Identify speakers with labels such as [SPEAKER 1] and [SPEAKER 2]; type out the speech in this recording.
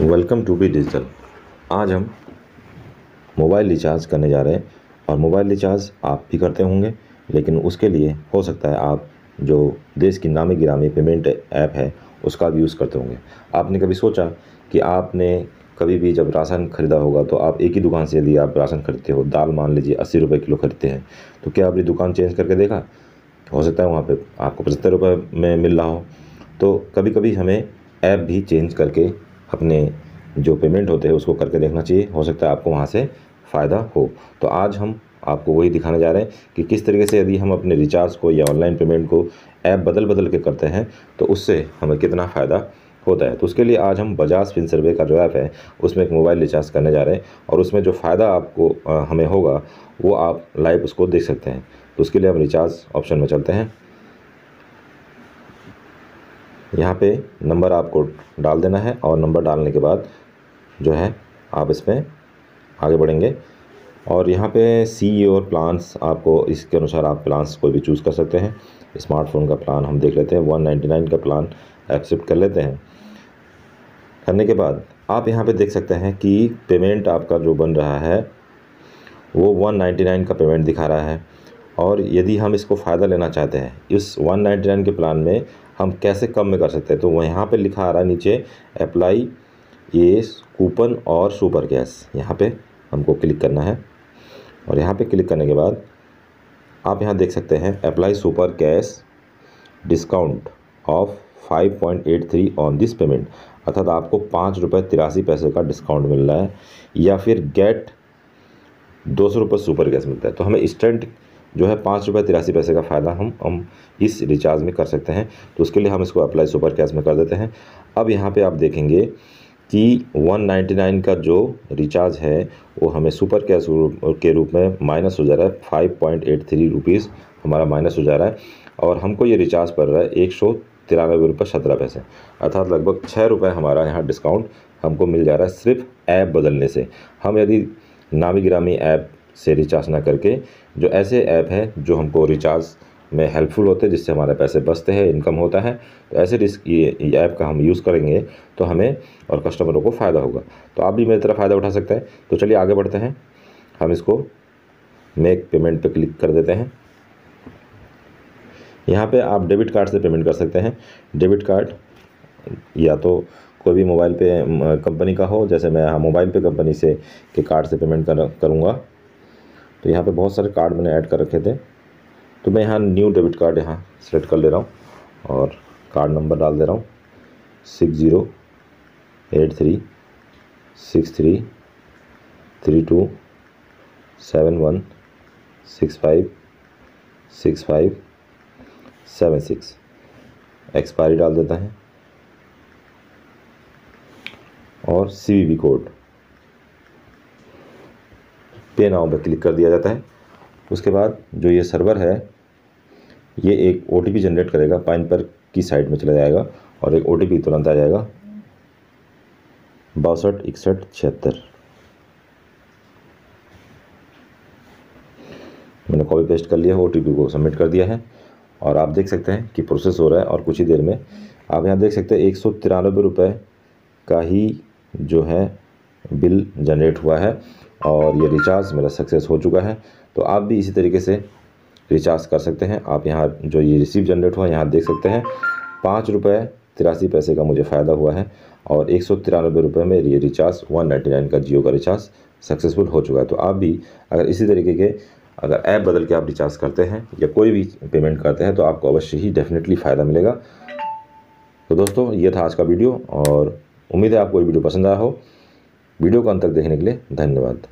[SPEAKER 1] Welcome to be digital. आज हम mobile recharge करने जा रहे हैं और मोबाइल रिचार्ज आप भी करते होंगे, लेकिन उसके लिए हो सकता है आप जो देश की नामी गिरामी पेमेंट ऐप है, उसका भी यूज़ करते होंगे। आपने कभी सोचा कि आपने कभी भी जब राशन खरीदा होगा तो आप एक ही दुकान से यदि आप राशन खरीदते हो, दाल मान लीजिए अस्सी रुपये किलो खरीदते हैं तो क्या आपने दुकान चेंज करके देखा? हो सकता है वहाँ पर आपको पचहत्तर रुपये में मिल रहा हो। तो कभी कभी हमें ऐप भी चेंज करके अपने जो पेमेंट होते हैं, उसको करके देखना चाहिए। हो सकता है आपको वहाँ से फ़ायदा हो। तो आज हम आपको वही दिखाने जा रहे हैं कि किस तरीके से यदि हम अपने रिचार्ज को या ऑनलाइन पेमेंट को ऐप बदल बदल के करते हैं तो उससे हमें कितना फ़ायदा होता है। तो उसके लिए आज हम बजाज फिन सर्वे का जो ऐप है, उसमें एक मोबाइल रिचार्ज करने जा रहे हैं और उसमें जो फ़ायदा आपको हमें होगा, वो आप लाइव उसको देख सकते हैं। तो उसके लिए हम रिचार्ज ऑप्शन में चलते हैं। यहाँ पे नंबर आपको डाल देना है और नंबर डालने के बाद जो है आप इसमें आगे बढ़ेंगे। और यहाँ पे सी और प्लान्स आपको इसके अनुसार आप प्लान्स कोई भी चूज़ कर सकते हैं। स्मार्टफ़ोन का प्लान हम देख लेते हैं वन नाइन्टी नाइन का प्लान एक्सेप्ट कर लेते हैं। करने के बाद आप यहाँ पे देख सकते हैं कि पेमेंट आपका जो बन रहा है, वो वन नाइन्टी नाइन का पेमेंट दिखा रहा है। और यदि हम इसको फ़ायदा लेना चाहते हैं, इस वन नाइन्टी नाइन के प्लान में हम कैसे कम में कर सकते हैं? तो वह यहाँ पे लिखा आ रहा है नीचे अप्लाई ये कूपन और सुपर गैस यहाँ पे हमको क्लिक करना है। और यहाँ पे क्लिक करने के बाद आप यहाँ देख सकते हैं apply super cash discount off 5.83 on this payment अर्थात आपको पाँच रुपये तिरासी पैसे का डिस्काउंट मिल रहा है, या फिर गेट दो सौ रुपये सुपर गैस मिलता है। तो हमें इंस्टेंट जो है पाँच रुपये, तिरासी पैसे का फ़ायदा हम हम इस रिचार्ज में कर सकते हैं। तो उसके लिए हम इसको अप्लाई सुपर कैश में कर देते हैं। अब यहाँ पे आप देखेंगे कि 199 का जो रिचार्ज है, वो हमें सुपर कैश के रूप में माइनस हो जा रहा है। Five point eight three rupees हमारा माइनस हो जा रहा है। और हमको ये रिचार्ज पड़ रहा है एक सौ तिरानवे रुपये सत्रह पैसे। अर्थात लगभग छः रुपये हमारा यहाँ डिस्काउंट हमको मिल जा रहा है सिर्फ़ ऐप बदलने से। हम यदि नामी ग्रामी ऐप से रिचार्ज ना करके, जो ऐसे ऐप है जो हमको रिचार्ज में हेल्पफुल होते हैं, जिससे हमारे पैसे बचते हैं इनकम होता है तो ऐसे रिस्क ये ऐप का हम यूज़ करेंगे तो हमें और कस्टमरों को फ़ायदा होगा। तो आप भी मेरी तरह फ़ायदा उठा सकते हैं। तो चलिए आगे बढ़ते हैं। हम इसको मेक पेमेंट पे क्लिक कर देते हैं। यहाँ पे आप डेबिट कार्ड से पेमेंट कर सकते हैं। डेबिट कार्ड या तो कोई भी मोबाइल पे कंपनी का हो, जैसे मैं मोबाइल पे कंपनी से के कार्ड से पेमेंट कर, करूँगा। तो यहाँ पे बहुत सारे कार्ड मैंने ऐड कर रखे थे। तो मैं यहाँ न्यू डेबिट कार्ड यहाँ सेलेक्ट कर ले रहा हूँ और कार्ड नंबर डाल दे रहा हूँ। Six zero, eight three, six three three two, seven one, six five six five, seven six. Expiry डाल देता है। और सीवीवी कोड। पे नाउ पे क्लिक कर दिया जाता है। उसके बाद जो ये सर्वर है, ये एक ओटीपी जनरेट करेगा, पाइन पर की साइड में चला जाएगा और एक ओटीपी तुरंत आ जाएगा। बासठ, इकसठ, छिहत्तर। मैंने कॉपी पेस्ट कर लिया है ओ को सबमिट कर दिया है और आप देख सकते हैं कि प्रोसेस हो रहा है और कुछ ही देर में आप यहाँ देख सकते हैं एक सौ तिरानबे रुपये का ही जो है बिल जनरेट हुआ है। और ये रिचार्ज मेरा सक्सेस हो चुका है। तो आप भी इसी तरीके से रिचार्ज कर सकते हैं। आप यहाँ जो ये रिसीव जनरेट हुआ यहाँ देख सकते हैं। पाँच रुपये तिरासी पैसे का मुझे फ़ायदा हुआ है और एक सौ तिरानबे रुपये में ये रिचार्ज वन नाइन्टी नाइन का जियो का रिचार्ज सक्सेसफुल हो चुका है। तो आप भी अगर इसी तरीके के अगर ऐप बदल के आप रिचार्ज करते हैं या कोई भी पेमेंट करते हैं तो आपको अवश्य ही डेफिनेटली फ़ायदा मिलेगा। तो दोस्तों, ये था आज का वीडियो और उम्मीद है आपको ये वीडियो पसंद आया हो। वीडियो को अंत तक देखने के लिए धन्यवाद।